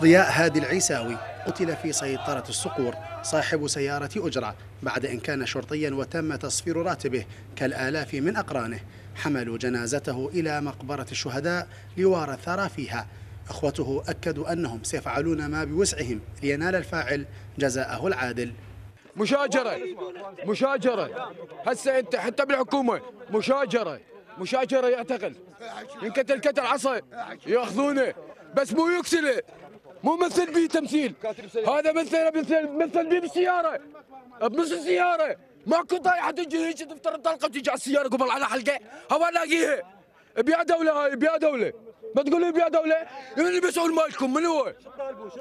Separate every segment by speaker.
Speaker 1: ضياء هادي العيساوي قتل في سيطرة الصقور صاحب سيارة أجرة بعد إن كان شرطيا وتم تصفير راتبه كالآلاف من أقرانه. حملوا جنازته إلى مقبرة الشهداء ليوارى الثرى فيها. أخوته أكدوا أنهم سيفعلون ما بوسعهم لينال الفاعل جزاءه العادل.
Speaker 2: مشاجرة مشاجرة. هسه أنت حتى بالحكومة مشاجرة مشاجرة يعتقل. ينقتل قتل عصا يأخذونه بس مو يقتله. مو مثل تمثيل. هذا مثل مثل مثل بيه بالسيارة بنص السيارة ماكو طايحة تجي هيك تفترض طلقة وتجي على السيارة قبل على حلقة. هو الاقيها بيا دولة هاي بيا دولة. ما تقول لي بيا دولة؟ من اللي مسؤول مالكم. من هو؟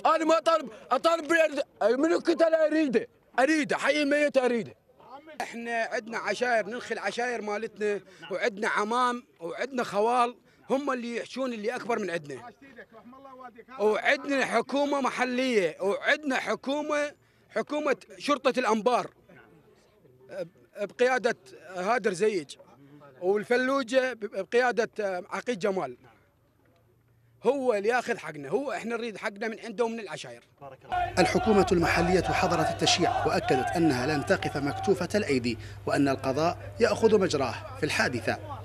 Speaker 2: أنا ما أطالب أطالب من قتل أريده؟ أريده حي ميت أريده.
Speaker 3: إحنا عندنا عشاير ننخي العشاير مالتنا وعندنا عمام وعندنا خوال. هم اللي يحشون اللي أكبر من عندنا. وعندنا حكومة محلية وعندنا حكومة حكومة شرطة الأنبار. بقيادة هادر زيج. والفلوجة بقيادة عقيد جمال. هو اللي ياخذ حقنا. هو إحنا نريد حقنا من عنده ومن العشائر.
Speaker 1: الحكومة المحلية حضرت التشييع وأكدت أنها لن تقف مكتوفة الأيدي وأن القضاء يأخذ مجراه في الحادثة.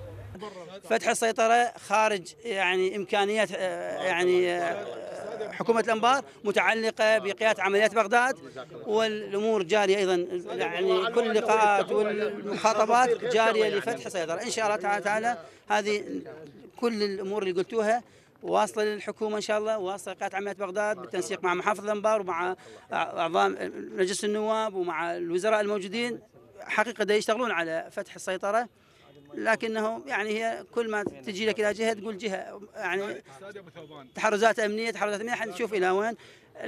Speaker 4: فتح السيطرة خارج يعني إمكانيات يعني حكومة الأنبار متعلقة بقيادة عمليات بغداد والأمور جارية أيضا يعني كل اللقاءات والمخاطبات جارية لفتح السيطرة. إن شاء الله تعالى هذه كل الأمور اللي قلتوها واصلة للحكومة إن شاء الله واصلة قياده عمليات بغداد بالتنسيق مع محافظ الأنبار ومع أعضاء مجلس النواب ومع الوزراء الموجودين. حقيقة يشتغلون على فتح السيطرة. لكنه يعني هي كل ما تجي لك إلى جهة تقول جهة يعني تحرزات أمنية تحرزات أمنية حنشوف إلى وين.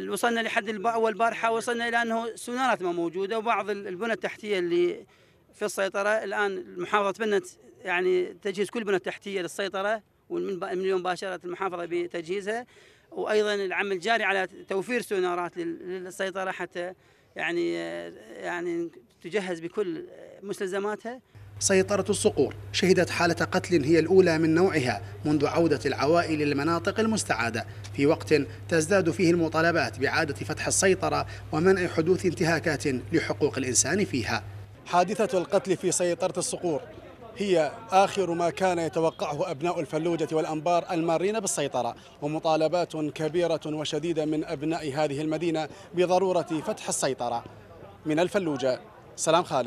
Speaker 4: وصلنا لحد أول بارحة وصلنا إلى أنه سونارات ما موجودة وبعض البنى التحتية اللي في السيطرة الآن المحافظة تبنت يعني تجهيز كل البنى التحتية للسيطرة ومن اليوم باشرت المحافظة بتجهيزها. وأيضا العمل جاري على توفير سونارات للسيطرة حتى يعني يعني تجهز بكل مستلزماتها.
Speaker 1: سيطرة الصقور. شهدت حالة قتل هي الأولى من نوعها منذ عودة العوائل للمناطق المستعادة. في وقت تزداد فيه المطالبات بإعادة فتح السيطرة ومنع حدوث انتهاكات لحقوق الإنسان فيها.
Speaker 5: حادثة القتل في سيطرة الصقور هي آخر ما كان يتوقعه أبناء الفلوجة والأنبار المارين بالسيطرة. ومطالبات كبيرة وشديدة من أبناء هذه المدينة بضرورة فتح السيطرة. من الفلوجة سلام خالد.